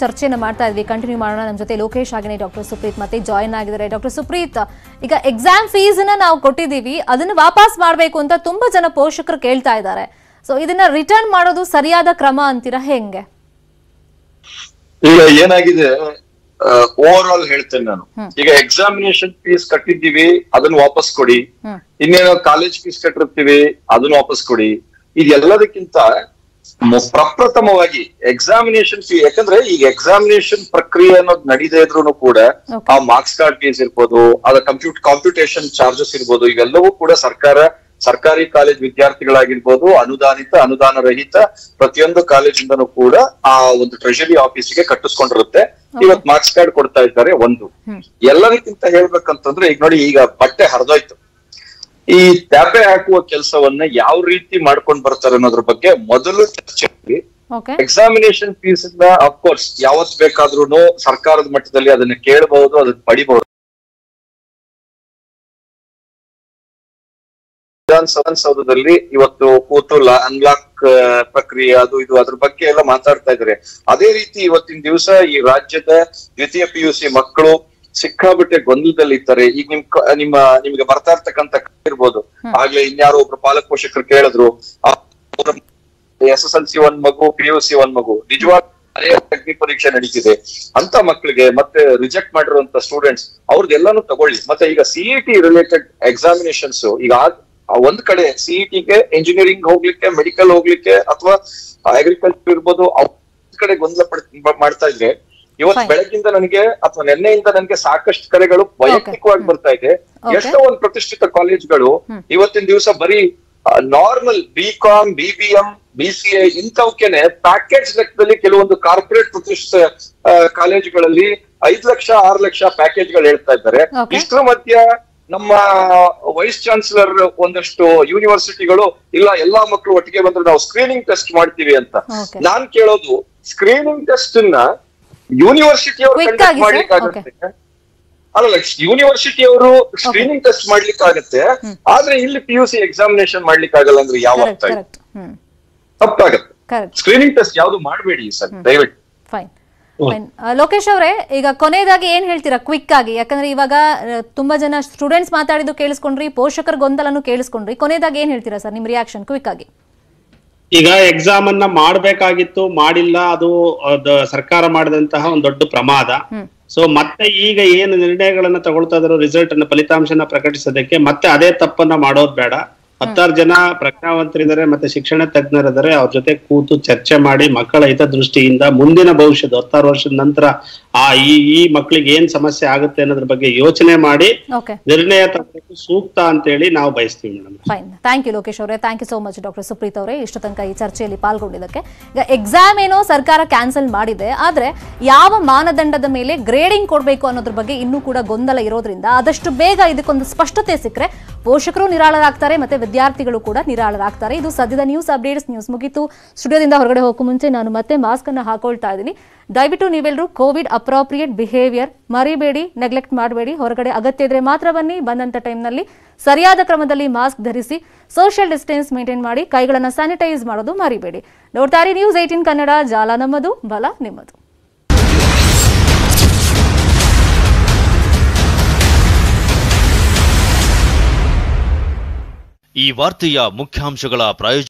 ಚರ್ಚೆನ ಮಾಡ್ತಾ ಇದ್ವಿ. ಕಂಟಿನ್ಯೂ ಮಾಡೋಣ. ನಮ್ಮ ಜೊತೆ ಲೋಕೇಶ್ ಆಗಿನ ಡಾಕ್ಟರ್ ಸುಪ್ರೀತ್ ಮತ್ತೆ ಜಾಯಿನ್ ಆಗಿದ್ದಾರೆ. ಡಾಕ್ಟರ್ ಸುಪ್ರೀತ್ ಈಗ ಎಕ್ಸಾಮ್ ಫೀಸ್ನ ನಾವು ಕೊಟ್ಟಿದ್ದೀವಿ. ಅದನ್ನ ವಾಪಸ್ ಮಾಡಬೇಕು ಅಂತ ತುಂಬಾ ಜನ ಪೋಷಕರು ಕೇಳ್ತಾ ಇದ್ದಾರೆ. ಸೊ ಇದನ್ನ ರಿಟರ್ನ್ ಮಾಡೋದು ಸರಿಯಾದ ಕ್ರಮ ಅಂತೀರಾ? ಹೆಂಗೆ? ಈಗ ಏನಾಗಿದೆ ಓವರ್ ಆಲ್ ಹೇಳ್ತೇನೆ ನಾನು. ಈಗ ಎಕ್ಸಾಮಿನೇಷನ್ ಫೀಸ್ ಕಟ್ಟಿದ್ದೀವಿ. ಅದನ್ನ ವಾಪಸ್ ಕೊಡಿ. ಇನ್ನೇನೋ ಕಾಲೇಜ್ ಫೀಸ್ ಕಟ್ಟಿರ್ತೀವಿ. ಅದನ್ನ ವಾಪಸ್ ಕೊಡಿ. ಇದೆಲ್ಲದಕ್ಕಿಂತ ಪ್ರಪ್ರಥಮವಾಗಿ ಎಕ್ಸಾಮಿನೇಷನ್ ಫೀ ಯಾಕಂದ್ರೆ ಈಗ ಎಕ್ಸಾಮಿನೇಷನ್ ಪ್ರಕ್ರಿಯೆ ಅನ್ನೋದು ನಡೀದೇ ಇದ್ರು ಕೂಡ ಆ ಮಾರ್ಕ್ಸ್ ಕಾರ್ಡ್ ಫೀಸ್ ಇರ್ಬೋದು ಅದ ಕಂಪ್ಯೂಟ್ ಕಾಂಪ್ಯೂಟೇಷನ್ ಚಾರ್ಜಸ್ ಇರ್ಬೋದು ಇವೆಲ್ಲವೂ ಕೂಡ ಸರ್ಕಾರ ಸರ್ಕಾರಿ ಕಾಲೇಜ್ ವಿದ್ಯಾರ್ಥಿಗಳಾಗಿರ್ಬೋದು ಅನುದಾನಿತ ಅನುದಾನ ರಹಿತ ಪ್ರತಿಯೊಂದು ಕಾಲೇಜಿಂದನೂ ಕೂಡ ಆ ಒಂದು ಟ್ರೆಷರಿ ಆಫೀಸಿಗೆ ಕಟ್ಟಿಸ್ಕೊಂಡಿರುತ್ತೆ. ಇವತ್ ಮಾರ್ಕ್ಸ್ ಕಾರ್ಡ್ ಕೊಡ್ತಾ ಇದ್ದಾರೆ ಒಂದು. ಎಲ್ಲರಿಗಿಂತ ಹೇಳ್ಬೇಕಂತಂದ್ರೆ ಈಗ ನೋಡಿ ಈಗ ಬಟ್ಟೆ ಹರಿದೋಯ್ತು. ಈ ಟ್ಯಾಪೆ ಹಾಕುವ ಕೆಲಸವನ್ನ ಯಾವ ರೀತಿ ಮಾಡ್ಕೊಂಡ್ ಬರ್ತಾರೆ ಅನ್ನೋದ್ರ ಬಗ್ಗೆ ಮೊದಲು ಚರ್ಚೆ ಎಕ್ಸಾಮಿನೇಷನ್ ಫೀಸ್ ಅಫ್ಕೋರ್ಸ್ ಯಾವತ್ ಬೇಕಾದ್ರೂ ಸರ್ಕಾರದ ಮಟ್ಟದಲ್ಲಿ ಅದನ್ನ ಕೇಳಬಹುದು ಅದನ್ನ ಪಡಿಬಹುದು. ವಿಧಾನಸೌಧದಲ್ಲಿ ಇವತ್ತು ಕೂತು ಅನ್ಲಾಕ್ ಪ್ರಕ್ರಿಯೆ ಅದು ಇದು ಅದ್ರ ಬಗ್ಗೆ ಎಲ್ಲ ಮಾತಾಡ್ತಾ ಇದ್ದಾರೆ. ಅದೇ ರೀತಿ ಇವತ್ತಿನ ದಿವಸ ಈ ರಾಜ್ಯದ ದ್ವಿತೀಯ ಪಿ ಯು ಸಿ ಮಕ್ಕಳು ಸಿಕ್ಕಾಬಿಟ್ಟೆ ಗೊಂದಲದಲ್ಲಿ ಇದ್ದಾರೆ ಈಗ ನಿಮ್ ನಿಮ್ಮ ನಿಮ್ಗೆ ಬರ್ತಾ ಇರ್ತಕ್ಕಂತ ಇರ್ಬೋದು. ಆಗ್ಲೇ ಇನ್ಯಾರೋ ಒಬ್ರು ಪಾಲಕ ಪೋಷಕರು ಕೇಳಿದ್ರು ಎಸ್ ಎಸ್ ಎಲ್ ಸಿ ಒಂದ್ ಮಗು ಪಿ ಯು ಸಿ ಒಂದ್ ಮಗು ನಿಜವಾದ ಅಗ್ನಿ ಪರೀಕ್ಷೆ ನಡೀತಿದೆ. ಅಂತ ಮಕ್ಕಳಿಗೆ ಮತ್ತೆ ರಿಜೆಕ್ಟ್ ಮಾಡಿರುವಂತ ಸ್ಟೂಡೆಂಟ್ಸ್ ಅವ್ರದ್ದೆಲ್ಲಾನು ತಗೊಳ್ಳಿ. ಮತ್ತೆ ಈಗ ಸಿಇಟಿ ರಿಲೇಟೆಡ್ ಎಕ್ಸಾಮಿನೇಷನ್ಸ್ ಈಗ ಒಂದ್ ಕಡೆ ಸಿಇಟಿಗೆ ಇಂಜಿನಿಯರಿಂಗ್ ಹೋಗ್ಲಿಕ್ಕೆ ಮೆಡಿಕಲ್ ಹೋಗ್ಲಿಕ್ಕೆ ಅಥವಾ ಅಗ್ರಿಕಲ್ಚರ್ ಇರ್ಬೋದು ಅವ್ರ ಕಡೆ ಗೊಂದಲ ಪಡ್ ಮಾಡ್ತಾ ಇದ್ರೆ ಇವತ್ತು. ಬೆಳಗ್ಗಿಂದ ನನಗೆ ಅಥವಾ ನಿನ್ನೆಯಿಂದ ನನಗೆ ಸಾಕಷ್ಟು ಕರೆಗಳು ವೈಯಕ್ತಿಕವಾಗಿ ಬರ್ತಾ ಇದೆ. ಎಷ್ಟೋ ಒಂದು ಪ್ರತಿಷ್ಠಿತ ಕಾಲೇಜ್ಗಳು. ಇವತ್ತಿನ ದಿವಸ ಬರೀ normal B com B B M B C A ಇಂಥವಕ್ಕೇನೆ package ಲೆಕ್ಕದಲ್ಲಿ ಕೆಲವೊಂದು ಕಾರ್ಪೊರೇಟ್ ಪ್ರತಿಷ್ಠಿತ ಕಾಲೇಜ್ಗಳಲ್ಲಿ ಐದ್ ಲಕ್ಷ ಆರು ಲಕ್ಷ ಪ್ಯಾಕೇಜ್ಗಳು ಹೇಳ್ತಾ ಇದ್ದಾರೆ. ಇಷ್ಟರ ಮಧ್ಯ ನಮ್ಮ ವೈಸ್ ಚಾನ್ಸಲರ್ ಒಂದಷ್ಟು ಯೂನಿವರ್ಸಿಟಿಗಳು ಇಲ್ಲ ಎಲ್ಲಾ ಮಕ್ಕಳು ಒಟ್ಟಿಗೆ ಬಂದ್ರೆ ನಾವು ಸ್ಕ್ರೀನಿಂಗ್ ಟೆಸ್ಟ್ ಮಾಡ್ತೀವಿ ಅಂತ. ನಾನ್ ಕೇಳೋದು ಸ್ಕ್ರೀನಿಂಗ್ ಟೆಸ್ಟ್ನ ಯೂನಿವರ್ಸಿಟಿ ಅವರು ಕಂಡಕ್ಟ್. ಮಾಡ್ಲಿಕ್ಕಾಗುತ್ತೆ. ಅಲ್ಲ ಯೂನಿವರ್ಸಿಟಿ ಅವರು ಸ್ಕ್ರೀನಿಂಗ್ ಟೆಸ್ಟ್ ಮಾಡ್ಲಿಕ್ಕಾಗತ್ತೆ. ಆದ್ರೆ ಇಲ್ಲಿ ಪಿ ಯು ಸಿ ಎಕ್ಸಾಮಿನೇಷನ್ ಮಾಡ್ಲಿಕ್ಕಾಗಲ್ಲ ಅಂದ್ರೆ ಯಾವ ಅರ್ಥ ತಪ್ಪಾಗತ್ತೆ. ಸ್ಕ್ರೀನಿಂಗ್ ಟೆಸ್ಟ್ ಯಾವ್ದು ಮಾಡಬೇಡಿ ಸರ್ ದಯವಿಟ್ಟು. ಲೋಕೇಶ್ ಅವರೇ ಈಗ ಕೊನೆಯದಾಗಿ ಏನ್ ಹೇಳ್ತೀರಾ ಕ್ವಿಕ್ ಆಗಿ? ಯಾಕಂದ್ರೆ ಇವಾಗ ತುಂಬಾ ಜನ ಸ್ಟೂಡೆಂಟ್ಸ್ ಮಾತಾಡಿದ್ದು ಕೇಳಿಸ್ಕೊಂಡ್ರಿ ಪೋಷಕರ ಗೊಂದಲನು ಕೇಳಿಸ್ಕೊಂಡ್ರಿ. ಕೊನೆಯದಾಗಿ ಏನ್ ಹೇಳ್ತೀರಾ ಸರ್ ನಿಮ್ ರಿಯಾಕ್ಷನ್ ಕ್ವಿಕ್ ಆಗಿ? ಈಗ ಎಕ್ಸಾಮ್ ಅನ್ನ ಮಾಡ್ಬೇಕಾಗಿತ್ತು ಮಾಡಿಲ್ಲ ಅದು ಸರ್ಕಾರ ಮಾಡಿದಂತಹ ಒಂದು ದೊಡ್ಡ ಪ್ರಮಾದ. ಸೊ ಮತ್ತೆ ಈಗ ಏನು ನಿರ್ಣಯಗಳನ್ನ ತಗೊಳ್ತಾ ಇದ್ರು ರಿಸಲ್ಟ್ ಅನ್ನ ಫಲಿತಾಂಶನ ಪ್ರಕಟಿಸೋದಕ್ಕೆ ಮತ್ತೆ ಅದೇ ತಪ್ಪನ್ನ ಮಾಡೋದ್ ಬೇಡ. ಹತ್ತಾರು ಜನ ಪ್ರಜ್ಞಾವಂತರಿದ್ದಾರೆ ಮತ್ತೆ ಶಿಕ್ಷಣ ತಜ್ಞರಿದ್ದಾರೆ ಅವ್ರ ಜೊತೆ ಕೂತು ಚರ್ಚೆ ಮಾಡಿ ಮಕ್ಕಳ ಹಿತದೃಷ್ಟಿಯಿಂದ ಮುಂದಿನ ಭವಿಷ್ಯದ ಹತ್ತಾರು ವರ್ಷದ ನಂತರ ಆ ಈ ಈ ಮಕ್ಕಳಿಗೆ ಏನ್ ಸಮಸ್ಯೆ ಆಗುತ್ತೆ ಅನ್ನೋದ್ರ ಬಗ್ಗೆ ಯೋಚನೆ ಮಾಡಿ ನಿರ್ಣಯ ತಗೊಳ್ಳೋದು ಸೂಕ್ತ ಅಂತ ಹೇಳಿ ನಾವು ಬಯಸ್ತೀವಿ madam. Fine thank you Lokesh ಅವರೇ. Thank you so much doctor Supreeth ಅವರೇ. ಇಷ್ಟು ತನಕ ಈ ಚರ್ಚೆಯಲ್ಲಿ ಪಾಲ್ಗೊಂಡಿದ್ದಕ್ಕೆ. ಈಗ ಎಕ್ಸಾಮ್ ಏನೋ ಸರ್ಕಾರ ಕ್ಯಾನ್ಸಲ್ ಮಾಡಿದೆ. ಆದ್ರೆ ಯಾವ ಮಾನದಂಡದ ಮೇಲೆ ಗ್ರೇಡಿಂಗ್ ಕೊಡಬೇಕು ಅನ್ನೋದ್ರ ಬಗ್ಗೆ ಇನ್ನೂ ಕೂಡ ಗೊಂದಲ ಇರೋದ್ರಿಂದ ಆದಷ್ಟು ಬೇಗ ಇದಕ್ಕೊಂದು ಸ್ಪಷ್ಟತೆ ಸಿಕ್ಕರೆ ಪೋಷಕರು ನಿರಾಳರಾಗ್ತಾರೆ ಮತ್ತೆ ವಿದ್ಯಾರ್ಥಿಗಳು ಕೂಡ ನಿರಾಳರಾಗ್ತಾರೆ. ಇದು ಸದ್ಯದ ನ್ಯೂಸ್ ಅಪ್ಡೇಟ್ಸ್ ನ್ಯೂಸ್ ಮುಗಿತು. ಸ್ಟುಡಿಯೋದಿಂದ ಹೊರಗಡೆ ಹೋಗೋ ಮುಂಚೆ ನಾನು ಮತ್ತೆ ಮಾಸ್ಕ್ ಅನ್ನು ಹಾಕೊಳ್ತಾ ಇದ್ದೀನಿ. ದಯವಿಟ್ಟು ನೀವೆಲ್ಲರೂ ಕೋವಿಡ್ ಅಪ್ರಾಪ್ರಿಯೇಟ್ ಬಿಹೇವಿಯರ್ ಮರಿಬೇಡಿ ನೆಗ್ಲೆಕ್ಟ್ ಮಾಡಬೇಡಿ. ಹೊರಗಡೆ ಅಗತ್ಯ ಇದ್ರೆ ಮಾತ್ರ ಬನ್ನಿ. ಬಂದಂತ ಟೈಮ್ನಲ್ಲಿ ಸರಿಯಾದ ಕ್ರಮದಲ್ಲಿ ಮಾಸ್ಕ್ ಧರಿಸಿ ಸೋಷಿಯಲ್ ಡಿಸ್ಟೆನ್ಸ್ ಮೇಂಟೈನ್ ಮಾಡಿ, ಕೈಗಳನ್ನು ಸ್ಯಾನಿಟೈಸ್ ಮಾಡೋದು ಮರಿಬೇಡಿ. ನೋಡ್ತಾರೆ ನ್ಯೂಸ್ ಏಟೀನ್ ಕನ್ನಡ. ಜಾಲ ನಮ್ಮದು, ಬಲ ನಿಮ್ಮದು. ಈ ವಾರ್ತೆಯ ಮುಖ್ಯಾಂಶಗಳ ಪ್ರಾಯೋಜಕ